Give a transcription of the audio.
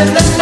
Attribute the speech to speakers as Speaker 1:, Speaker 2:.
Speaker 1: en